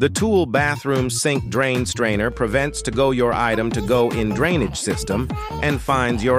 The Tool Bathroom Sink Drain Strainer prevents to go your item to go in drainage system and finds your